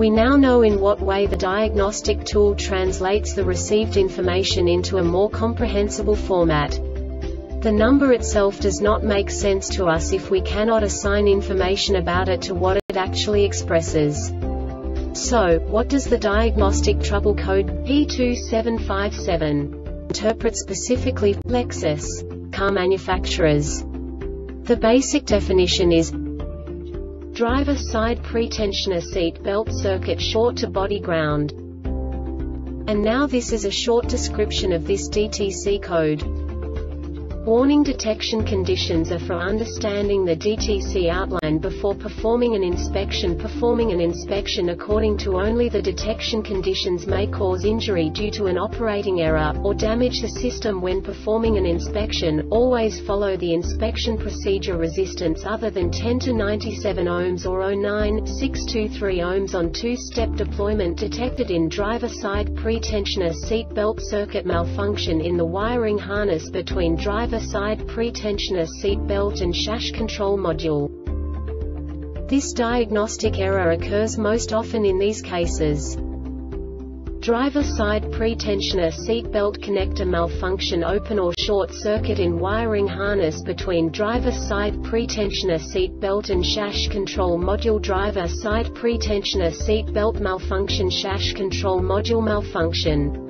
We now know in what way the diagnostic tool translates the received information into a more comprehensible format. The number itself does not make sense to us if we cannot assign information about it to what it actually expresses. So, what does the diagnostic trouble code P2757 interpret specifically Lexus car manufacturers? The basic definition is driver side pretensioner seat belt circuit short to body ground. And now this is a short description of this DTC code. Warning detection conditions are for understanding the DTC outline before performing an inspection. Performing an inspection according to only the detection conditions may cause injury due to an operating error, or damage the system when performing an inspection. Always follow the inspection procedure resistance other than 10 to 97 ohms or 09, 623 ohms on two-step deployment detected in driver side pretensioner seat belt circuit malfunction in the wiring harness between driver driver side pretensioner seat belt and SAS control module. This diagnostic error occurs most often in these cases. Driver side pretensioner seat belt connector malfunction open or short circuit in wiring harness between driver side pretensioner seat belt and SAS control module driver side pretensioner seat belt malfunction SAS control module malfunction